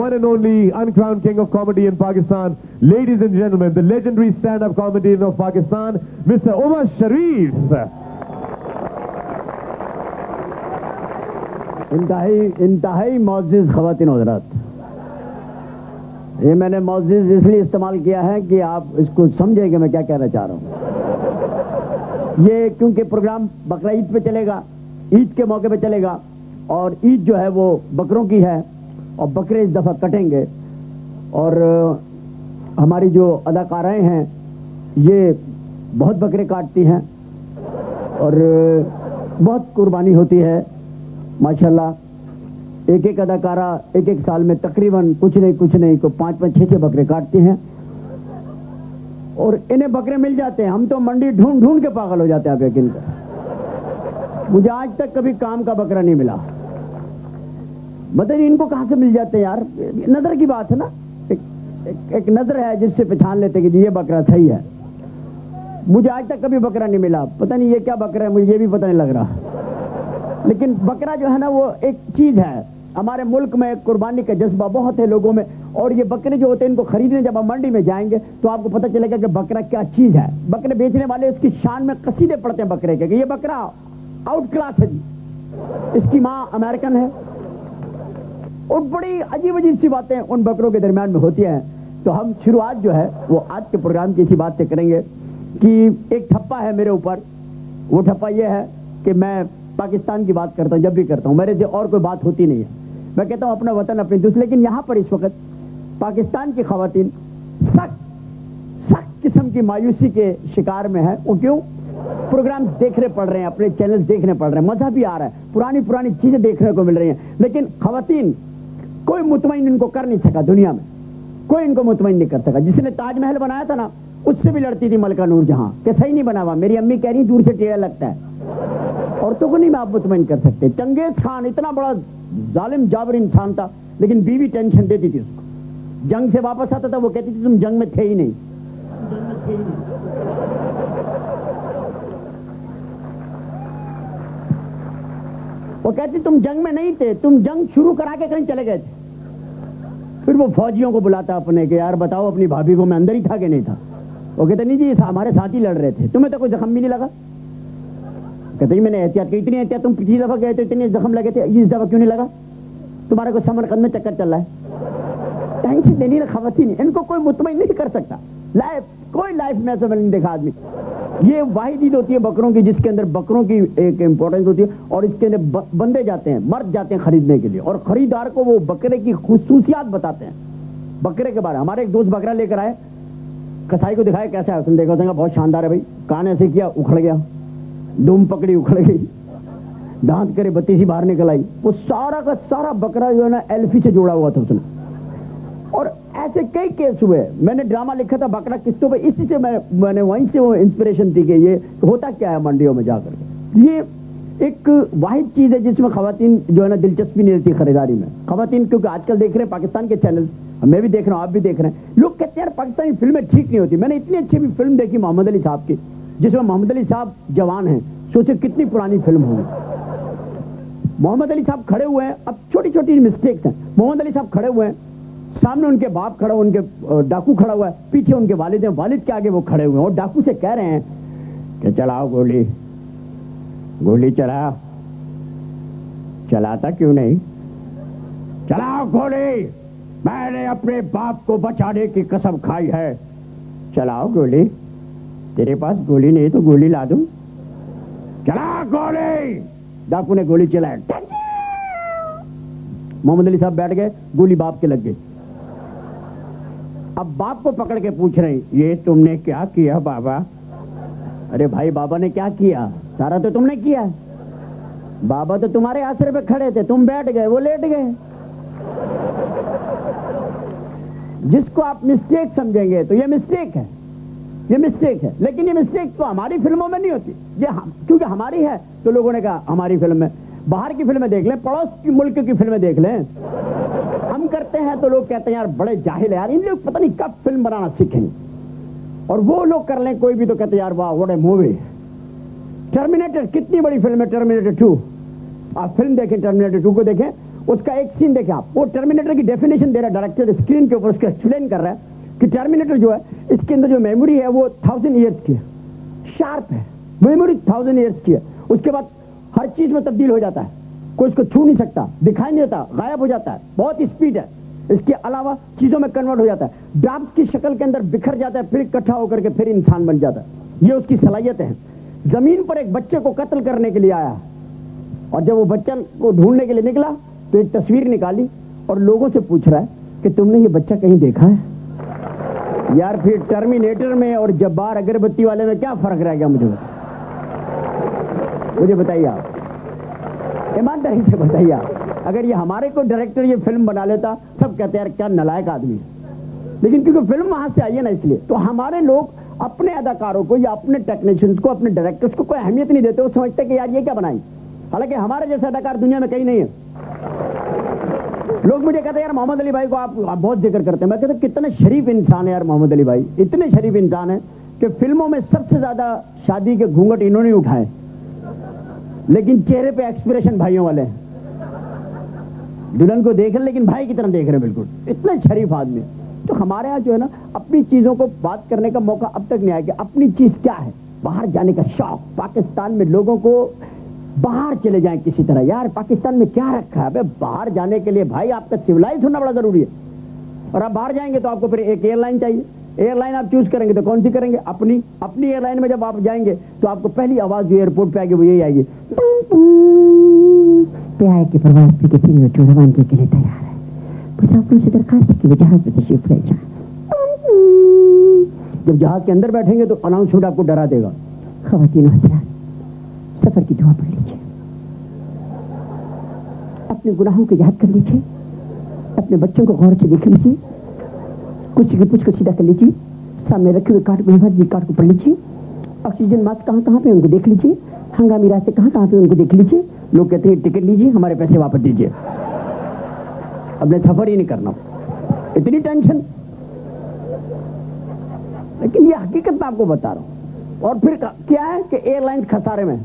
one and only uncrowned king of comedy in Pakistan. Ladies and gentlemen, the legendary stand-up comedian of Pakistan, Mr. Umar Sharif. इंतहाई इंतहाई मोजिज खवातिन हजरात ये मैंने मोजिज इसलिए इस्तेमाल किया है कि आप इसको समझे कि मैं क्या कहना चाह रहा हूँ ये क्योंकि प्रोग्राम बकरा ईद पे चलेगा ईद के मौके पे चलेगा और ईद जो है वो बकरों की है और बकरे इस दफ़ा कटेंगे। और हमारी जो अदाकाराएँ हैं, ये बहुत बकरे काटती हैं। और बहुत कुर्बानी होती है, माशाल्लाह। एक एक अदाकारा एक एक साल में तकरीबन कुछ नहीं कुछ नहीं को पाँच पाँच छह छह बकरे काटती हैं। और इन्हें बकरे मिल जाते हैं। हम तो मंडी ढूंढ ढूंढ के पागल हो जाते हैं आप यकीन मुझे आज तक कभी काम का बकरा नहीं मिला। बताइए इनको कहाँ से मिल जाते हैं यार? नज़र की बात है ना? एक, एक, एक नज़र है जिससे पहचान लेते कि जी ये बकरा सही है। मुझे आज तक कभी बकरा नहीं मिला। पता नहीं ये क्या बकरा है मुझे ये भी पता नहीं लग रहा। लेकिन बकरा जो है ना वो एक चीज़ है। हमारे मुल्क में कुर्बानी का जज्बा बहुत है लोगों में और ये बकरे जो होते हैं इनको खरीदने जब आप मंडी में जाएँगे तो आपको पता चलेगा कि बकरा क्या चीज़ है। बकरे बेचने वाले उसकी शान में कसीदे पड़ते हैं बकरे के कि ये बकरा आउट क्लास है जी। इसकी माँ अमेरिकन है और बड़ी अजीब अजीब सी बातें उन बकरों के दरमियान में होती हैं। तो हम शुरुआत जो है, वो आज के प्रोग्राम की इसी बात से करेंगे कि एक ठप्पा है मेरे ऊपर। वो ठप्पा ये है कि मैं पाकिस्तान की बात करता हूँ, जब भी करता हूँ। मेरे से और कोई बात होती नहीं है। मैं कहता हूँ, अपना वतन, अपनी दोस्त लेकिन यहाँ पर इस वक्त पाकिस्तान की खातन सख्त सख्त किस्म की मायूसी के शिकार में है। वो क्यों? प्रोग्राम देखने पड़ रहे हैं, अपने चैनल देखने पड़ रहे हैं। मज़ा भी आ रहा है। पुरानी पुरानी चीज़ें देखने को मिल रही हैं। लेकिन खातन कोई मुतमिन इनको कर नहीं सका दुनिया में। कोई इनको मुतमिन नहीं कर सका। जिसने ताजमहल बनाया था ना, उससे भी लड़ती थी मलका नूर जहाँ कि सही नहीं बना हुआ मेरी अम्मी कह रही, दूर से टेढ़ा लगता है। औरतों को नहीं आप मुतमिन कर सकते। चंगेज खान इतना बड़ा जालिम, जाबर इंसान था, लेकिन बीवी टेंशन देती थी उसको। जंग से वापस आता था, वो कहती थी, तुम जंग में थे ही नहीं। वो कहती, तुम जंग में नहीं थे, तुम जंग शुरू करा के कहीं चले गए थे। फिर वो फौजियों को बुलाता अपने कि, यार, बताओ, अपनी भाभी को मैं अंदर ही था कि नहीं था? वो कहते, नहीं जी हमारे साथ ही लड़ रहे थे। तुम्हें तो कोई जख्म भी नहीं लगा? कहते, जी, मैंने एहतियात की, इतनी एहतियात, तुम पिछली दफ़ा गए थे, इतने जख्म लगे थे, इस दफ़ा क्यों नहीं लगा? तुम्हारे को समरकंद में चक्कर चल रहा है। टेंशन देनी ना खवती नहीं। इनको कोई मुतमिन नहीं कर सकता। लाइफ, कोई लाइफ में ऐसा नहीं देखा आदमी। ये वाहिद ईद होती है बकरों की, जिसके अंदर बकरों की एक इंपॉर्टेंस होती है और इसके अंदर बंदे जाते हैं मर्द जाते हैं खरीदने के लिए। और खरीदार को वो बकरे की खसूसियात बताते हैं। बकरे के बारे में। हमारे एक दोस्त बकरा लेकर आए। कसाई को दिखाया कैसा है? उसने देखा, उसने बहुत शानदार है भाई। कान ऐसे किया, उखड़ गया। दुम पकड़ी, उखड़ गई। दांत करे बत्ती सी बाहर निकल आई। वो सारा का सारा बकरा जो है ना, एल्फी से जोड़ा हुआ था उसने। और ऐसे कई केस हुए। मैंने ड्रामा लिखा था बकरा किस्तों पे। इसी से मैं, मैंने वहीं से वो इंस्पिरेशन थी कि ये होता क्या है मंडियों में जाकर। ये एक वाहिद चीज़ है जिसमें खातन जो है ना दिलचस्पी नहीं रहती खरीदारी में। खातन क्योंकि आजकल देख रहे हैं पाकिस्तान के चैनल मैं भी देख रहा हूँ, आप भी देख रहे हैं। लोग कहते हैं पाकिस्तानी फ़िल्में ठीक नहीं होती। मैंने इतनी अच्छी भी फ़िल्म देखी मोहम्मद अली साहब की, जिसमें मोहम्मद अली साहब जवान हैं। सोचे कितनी पुरानी फ़िल्म होगी। मोहम्मद अली साहब खड़े हुए हैं। अब छोटी छोटी मिस्टेक्स हैं। मोहम्मद अली साहब खड़े हुए हैं। सामने उनके बाप खड़ा हुआ, उनके डाकू खड़ा हुआ है। पीछे उनके वालिद हैं, वालिद के आगे वो खड़े हुए हैं और डाकू से कह रहे हैं कि चलाओ गोली। गोली चला चलाता क्यों नहीं? चलाओ गोली। मैंने अपने बाप को बचाने की कसम खाई है। चलाओ गोली। तेरे पास गोली नहीं तो गोली ला दूँ। चला गोली। डाकू ने गोली चलाया मोहम्मद अली साहब बैठ गए, गोली बाप के लग गई। अब बाप को पकड़ के पूछ रहे ये तुमने क्या किया बाबा? अरे भाई, बाबा ने क्या किया? सारा तो तुमने किया बाबा तो तुम्हारे आसरे पे खड़े थे, तुम बैठ गए, वो लेट गए। जिसको आप मिस्टेक समझेंगे तो ये मिस्टेक है। ये मिस्टेक है। लेकिन ये मिस्टेक तो हमारी फ़िल्मों में नहीं होती। ये हम, क्योंकि हमारी है तो लोगों ने कहा, हमारी फ़िल्म में, बाहर की फ़िल्में देख लें, पड़ोस की, मुल्क की फ़िल्में देख लें। करते हैं तो लोग कहते हैं, यार, बड़े जाहिल यार इन लोग पता नहीं कब फ़िल्म बनाना सीखेंगे। और वो लोग कर लें, कोई भी तो कहते यार, वाह व्हाट मूवी टर्मिनेटर कितनी बड़ी फ़िल्म है टर्मिनेटर टू आप फ़िल्म देखें टर्मिनेटर टू को देखें, उसका एक सीन देखे आप। वो टर्मिनेटर की डेफिनेशन दे रहा है डायरेक्टर स्क्रीन के ऊपर उसको एक्सप्लेन कर रहा है कि टर्मिनेटर जो है, इसके अंदर जो मेमोरी है, वो थाउज़ेंड ईयर्स की है। शार्प है। मेमोरी थाउज़ेंड ईयर्स की है। उसके बाद हर चीज़ में तब्दील हो जाता है। कोई इसको छू नहीं सकता, दिखाई नहीं देता, गायब हो जाता है। बहुत स्पीड है। इसके अलावा चीज़ों में कन्वर्ट हो जाता है। ड्राफ्ट की शक्ल के अंदर बिखर जाता है, फिर इकट्ठा होकर के फिर इंसान बन जाता है। ये उसकी सलाहियत है। ज़मीन पर एक बच्चे को कत्ल करने के लिए आया। और जब वो बच्चा को ढूँढने के लिए निकला तो एक तस्वीर निकाली और लोगों से पूछ रहा है कि तुमने ये बच्चा कहीं देखा है? यार फिर टर्मिनेटर में और जब्बार अगरबत्ती वाले में क्या फ़र्क रह गया मुझे मुझे बताइए आप। ईमानदारी से बताइए आप। अगर ये हमारे को डायरेक्टर ये फ़िल्म बना लेता सब कहते यार क्या नलायक आदमी है। लेकिन क्योंकि फ़िल्म वहाँ से आई है ना इसलिए तो हमारे लोग अपने अदाकारों को या अपने टेक्नीशियंस को अपने डायरेक्टर्स को कोई अहमियत नहीं देते वो समझते कि यार ये क्या बनाई हालाँकि हमारे जैसे अदाकार दुनिया में कहीं नहीं है। लोग मुझे कहते हैं यार मोहम्मद अली भाई को आप, आप बहुत ज़िक्र करते हैं। मैं कहता कितने शरीफ इंसान है यार मोहम्मद अली भाई। इतने शरीफ इंसान है कि फ़िल्मों में सबसे ज़्यादा शादी के घूंघट इन्होंने उठाए। लेकिन चेहरे पे एक्सप्रेशन भाइयों वाले हैं। दुल्हन को देख रहे लेकिन भाई की तरह देख रहे हैं बिल्कुल। इतने शरीफ आदमी। तो हमारे यहाँ जो है ना, अपनी चीज़ों को बात करने का मौका अब तक नहीं आया कि अपनी चीज़ क्या है। बाहर जाने का शौक, पाकिस्तान में लोगों को बाहर चले जाएँ किसी तरह। यार, पाकिस्तान में क्या रखा है? बाहर जाने के लिए भाई आपका सिविलाइज होना बड़ा ज़रूरी है। और आप बाहर जाएँगे तो आपको फिर एक एयरलाइन चाहिए। एयरलाइन आप चूज़ करेंगे तो कौन सी करेंगे? अपनी अपनी एयरलाइन में जब आप जाएँगे तो आपको पहली आवाज़ जो एयरपोर्ट पे आएगी वो यही आएगी। प्यार की प्रवास किसी जो रवानगी के लिए तैयार है। मुसाफिरों से दरखास्त की जहाज़ तशरीफ़ ले जाए। जब जहाज़ के अंदर बैठेंगे तो अनाउंसमेंट आपको डरा देगा। खातिन हजरात सफ़र की दुआ पढ़ लीजिए। अपने गुनाहों को याद कर लीजिए। अपने बच्चों को गौर से देख लीजिए। कुछ की कुछ को सीधा कर लीजिए। सामने रखे हुए कार्ड को जी कार्ड को पढ़ लीजिए। ऑक्सीजन मास्क कहाँ कहाँ पे उनको देख लीजिए। हंगामी रास्ते कहाँ कहाँ पे उनको देख लीजिए। लोग कहते हैं, टिकट लीजिए, हमारे पैसे वापस दीजिए। अपने सफ़र ही नहीं करना। इतनी टेंशन। लेकिन ये हकीकत मैं आपको बता रहा हूँ। और फिर क्या है कि एयरलाइन खसारे में?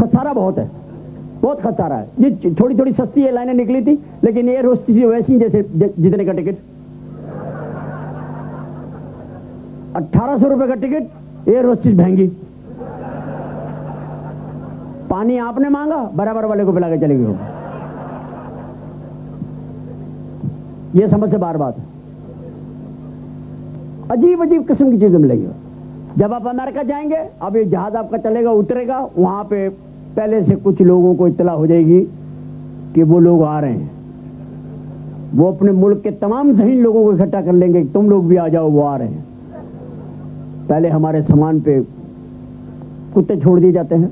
खसारा बहुत है। बहुत खसारा है। ये थोड़ी थोड़ी सस्ती एयरलाइनें निकली थी, लेकिन एयर होस्टेस वैसी जैसे जितने का टिकट। अट्ठारह सौ रुपए का टिकट एयर होस्टेस महँगी। पानी आपने मांगा, बराबर वाले को पिला के चले गए ये समझ से बार बात अजीब अजीब किस्म की चीज़ें मिलेगी। जब आप अमेरिका जाएँगे, अब ये जहाज़ आपका चलेगा, उतरेगा, वहाँ पे पहले से कुछ लोगों को इतला हो जाएगी कि वो लोग आ रहे हैं। वो अपने मुल्क के तमाम जहीन लोगों को इकट्ठा कर लेंगे तुम लोग भी आ जाओ, वो आ रहे हैं। पहले हमारे सामान पे कुत्ते छोड़ दिए जाते हैं।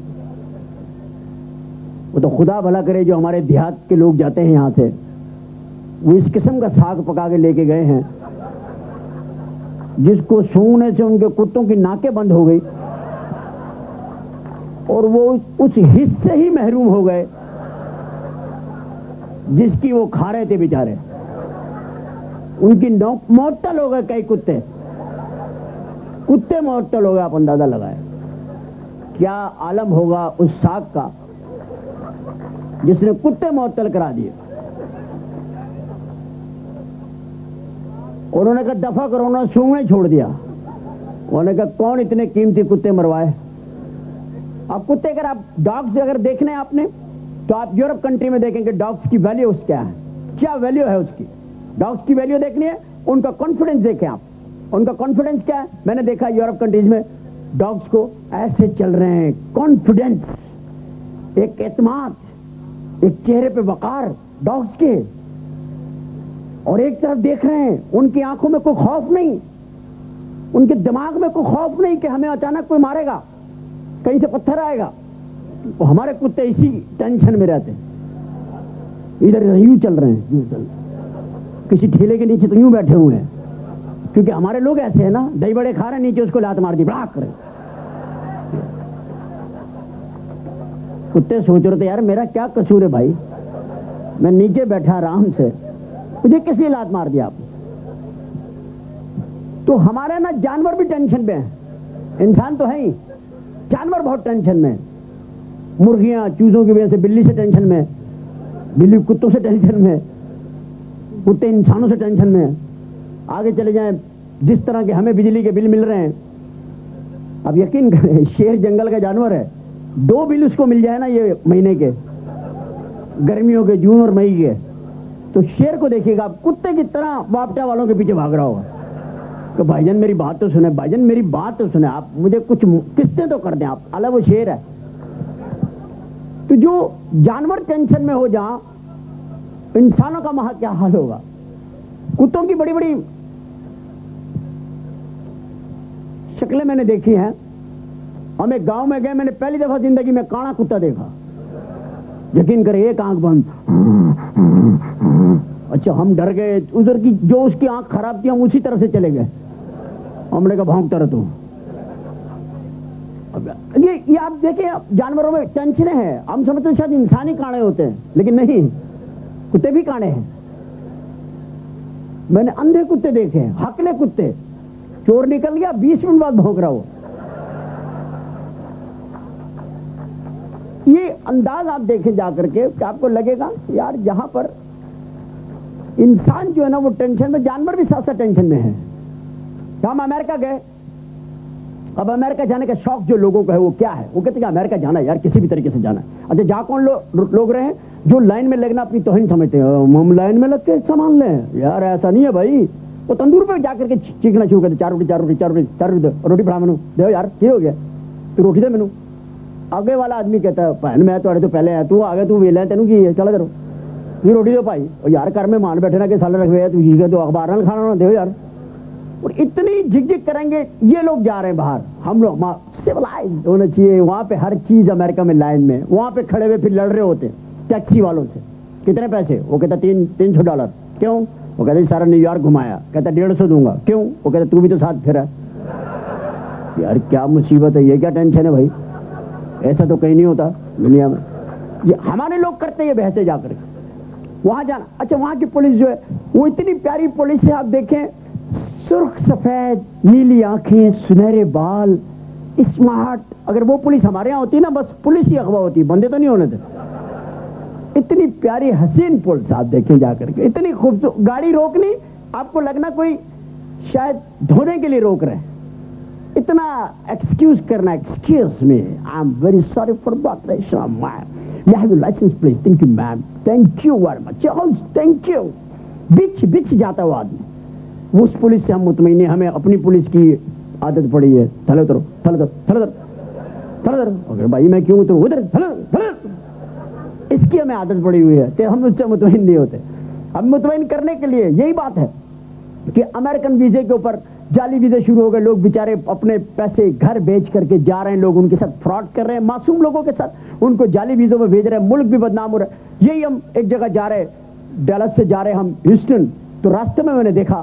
वो तो खुदा भला करे जो हमारे देहात के लोग जाते हैं यहाँ से। वो इस किस्म का साग पका के लेके गए हैं, जिसको सूंघने से उनके कुत्तों की नाकें बंद हो गई और वो उस हिस्से ही महरूम हो गए, जिसकी वो खा रहे थे बेचारे। उनकी मोटल हो गए कई कुत्ते। कुत्ते मोटल हो गए आप अंदाज़ा लगाए। क्या आलम होगा उस साग का, जिसने कुत्ते मोतल करा दिए? उन्होंने कहा, दफ़ा करो, उन्होंने सूंघने छोड़ दिया। उन्होंने कहा, कौन इतने कीमती कुत्ते मरवाए? अब कुत्ते अगर आप डॉग्स अगर देखने आपने तो आप यूरोप कंट्री में देखेंगे डॉग्स की वैल्यू क्या है? क्या वैल्यू है उसकी? डॉग्स की वैल्यू देखनी है, उनका कॉन्फिडेंस देखें आप। उनका कॉन्फिडेंस क्या है? मैंने देखा यूरोप कंट्रीज़ में डॉग्स को ऐसे चल रहे हैं। कॉन्फिडेंस एक एतमाद, एक चेहरे पे वकार डॉग्स के। और एक तरफ़ देख रहे हैं, उनकी आँखों में कोई खौफ नहीं। उनके दिमाग में कोई खौफ नहीं कि हमें अचानक कोई मारेगा, कहीं से पत्थर आएगा। तो हमारे कुत्ते इसी टेंशन में रहते इधर इधर यूँ चल रहे हैं। यूँ चल किसी ठेले के नीचे तो यूँ बैठे हुए हैं। क्योंकि हमारे लोग ऐसे हैं ना, दही बड़े खा रहे नीचे उसको लात मार दी बड़ा करे। कुत्ते सोच रहे थे, यार, मेरा क्या कसूर है भाई? मैं नीचे बैठा आराम से। मुझे किस लिए लात मार दिया आप? तो हमारे ना जानवर भी टेंशन में है। इंसान तो है ही। जानवर बहुत टेंशन में। मुर्गियाँ चूजों की वजह से बिल्ली से टेंशन में। बिल्ली कुत्तों से टेंशन में। कुत्ते इंसानों से टेंशन में। आगे चले जाएँ जिस तरह के हमें बिजली के बिल मिल रहे हैं, अब यकीन करें, शेर जंगल का जानवर है। दो बिल उसको मिल जाए ना ये महीने के, गर्मियों के, जून और मई के। तो शेर को देखिएगा, आप कुत्ते की तरह बापटा वालों के पीछे भाग रहा होगा। तो भाईजन मेरी बात तो सुने, भाईजन मेरी बात तो सुने। आप मुझे कुछ किस्ते तो कर दें आप, अलग वो शेर है। तो जो जानवर टेंशन में हो जा, इंसानों का वहाँ क्या हाल होगा? कुत्तों की बड़ी बड़ी शक्लें मैंने देखी हैं। हम एक गाँव में गए, मैंने पहली दफ़ा ज़िंदगी में काला कुत्ता देखा। यकीन करे, एक आँख बंद। अच्छा हम डर गए। उधर की, जो उसकी आँख खराब थी, हम उसी तरफ़ से चले गए। हमने कहा, भौंकता रह तू। ये ये आप देखिए जानवरों में टेंशनें हैं। हम समझते हैं शायद इंसान काणे होते हैं, लेकिन नहीं। कुत्ते भी काणे हैं। मैंने अंधे कुत्ते देखे हैं हकले कुत्ते। चोर निकल गया, बीस मिनट बाद भौंक रहा हो। ये अंदाज आप देखें जाकर के आपको लगेगा, यार, जहाँ पर इंसान जो है ना, वो टेंशन में, जानवर भी साथ साथ टेंशन में है। हम अमेरिका गए, अब अमेरिका जाने का शौक जो लोगों को है, वो क्या है? वो कहते हैं अमेरिका जाना है, यार, किसी भी तरीके से जाना है। अच्छा जहाँ कौन लोग रहे जो लाइन में लगना अपनी तोहिन समझते हैं, हम लाइन में लग के सामान लें। यार, ऐसा नहीं है भाई। वो तंदूर पे जाकर के चीखना शुरू कर करते चार रोटी चार रोटी चार रोटी चार रोटी रोटी फड़ा मैनू। दे यार, की हो गया? तू रोटी दे मैनू। आगे वाला आदमी कहता है, भैन, मैं थोड़े तो पहले है तू आगे तू वेला तेन की है? चला करो। ये रोटी दो भाई। और यार कर में मान बैठे ना कि साल रखे तू ठीक है तो अखबार ना खाना दे यार। और इतनी झिकझिक करेंगे, ये लोग जा रहे हैं बाहर। हम लोग सिविलाइज होना चाहिए। वहाँ पे हर चीज़ अमेरिका में लाइन में। वहाँ पे खड़े हुए फिर लड़ रहे होते टैक्सी वालों से। कितने पैसे? वो कहता तीन तीन सौ डॉलर। क्यों? वो कहते, सारा न्यूयॉर्क घुमाया। कहता, डेढ़ सौ दूँगा। क्यों? वो कहता, तू भी तो साथ फिर यार, क्या मुसीबत है? ये क्या टेंशन है भाई? ऐसा तो कहीं नहीं होता दुनिया में। ये हमारे लोग करते हैं बहसे जाकर वहाँ जाना। अच्छा वहाँ की पुलिस जो है, वो इतनी प्यारी पुलिस है, आप देखें, सुर्ख, सफ़ेद, नीली आँखें, सुनहरे बाल, स्मार्ट। अगर वो पुलिस हमारे यहाँ होती ना, बस पुलिस ही अगवा होती, बंदे तो नहीं होने थे इतनी प्यारी हसीन पुलिस आप देखें जाकर के इतनी खूबसूरत गाड़ी रोकनी, आपको लगना कोई शायद धोने के लिए रोक रहे हैं। इतना एक्सक्यूज करना excuse me I am very sorry for बात ma'am have license please thank you ma'am thank you very much thank you बिच बिच जाता हुआ आदमी। उस पुलिस से हम मुतमिन हमें अपनी पुलिस की आदत पड़ी है। थले उतरो थले उतर थले उतर थले उतर अगर भाई मैं क्यों उतरू? उधर, थले थले। इसकी हमें आदत पड़ी हुई है हम उससे मुतमिन नहीं होते। हम मुतमिन करने के लिए यही बात है कि अमेरिकन वीजे के ऊपर जाली वीजे शुरू हो गए। लोग बेचारे अपने पैसे घर बेच करके जा रहे हैं। लोग उनके साथ फ्रॉड कर रहे हैं। मासूम लोगों के साथ उनको जाली वीजों में भेज रहे हैं। मुल्क भी बदनाम हो रहा है। यही हम एक जगह जा रहे हैं डेलस से जा रहे हम, ह्यूस्टन। तो रास्ते में मैंने देखा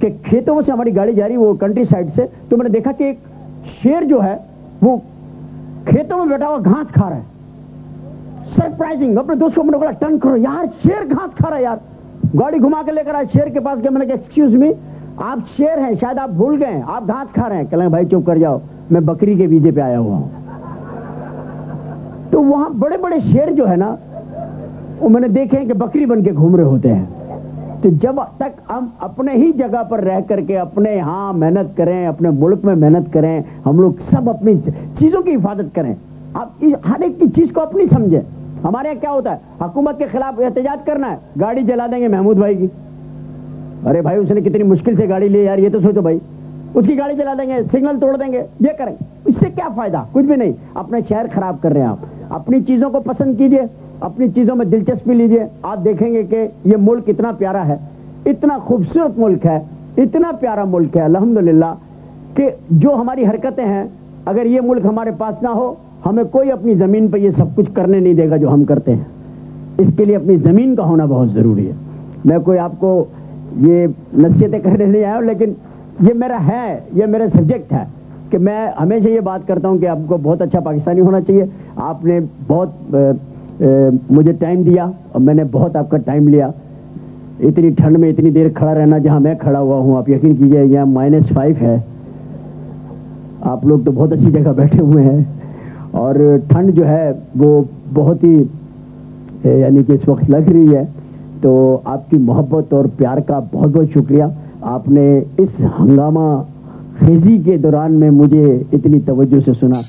कि खेतों से हमारी गाड़ी जा रही वो कंट्री साइड से। तो मैंने देखा कि एक शेर जो है, वो खेतों में बैठा हुआ घास खा रहा है। सरप्राइजिंग अपने दोस्तों को मैंने टर्न करो यार, शेर घास खा रहा है यार। गाड़ी घुमा के लेकर आए, शेर के पास गया मैंने कहा एक्सक्यूज मी आप शेर हैं, शायद आप भूल गए आप घास खा रहे हैं। कहें भाई, चुप कर जाओ, मैं बकरी के बीजे पे आया हुआ हूँ। तो वहाँ बड़े बड़े शेर जो है ना, वो मैंने देखे हैं कि बकरी बन के घूम रहे होते हैं। तो जब तक हम अपने ही जगह पर रह करके अपने यहाँ मेहनत करें, अपने मुल्क में मेहनत करें, हम लोग सब अपनी चीज़ों की हिफाजत करें। आप हर एक की चीज़ को अपनी समझें। हमारे यहाँ क्या होता है? हुकूमत के खिलाफ एहतजाज करना है। गाड़ी जला देंगे महमूद भाई की। अरे भाई, उसने कितनी मुश्किल से गाड़ी ली यार, ये तो सोचो भाई। उसकी गाड़ी चला देंगे, सिग्नल तोड़ देंगे, ये करें। इससे क्या फ़ायदा? कुछ भी नहीं। अपने शहर खराब कर रहे हैं आप। अपनी चीज़ों को पसंद कीजिए, अपनी चीज़ों में दिलचस्पी लीजिए। आप देखेंगे कि ये मुल्क इतना प्यारा है, इतना खूबसूरत मुल्क है, इतना प्यारा मुल्क है अलहमदुल्ला कि जो हमारी हरकतें हैं, अगर ये मुल्क हमारे पास ना हो हमें कोई अपनी ज़मीन पर ये सब कुछ करने नहीं देगा जो हम करते हैं। इसके लिए अपनी ज़मीन का होना बहुत ज़रूरी है। मैं कोई आपको ये नसीहतें करने नहीं आया हूँ लेकिन ये मेरा है ये मेरा सब्जेक्ट है कि मैं हमेशा ये बात करता हूँ कि आपको बहुत अच्छा पाकिस्तानी होना चाहिए। आपने बहुत आ, आ, मुझे टाइम दिया और मैंने बहुत आपका टाइम लिया। इतनी ठंड में इतनी देर खड़ा रहना जहाँ मैं खड़ा हुआ हूँ आप यकीन कीजिए यहाँ माइनस फाइव है। आप लोग तो बहुत अच्छी जगह बैठे हुए हैं। और ठंड जो है, वो बहुत ही यानी कि इस वक्त लग रही है। तो आपकी मोहब्बत और प्यार का बहुत बहुत शुक्रिया। आपने इस हंगामा, खेजी के दौरान में मुझे इतनी तवज्जो से सुना।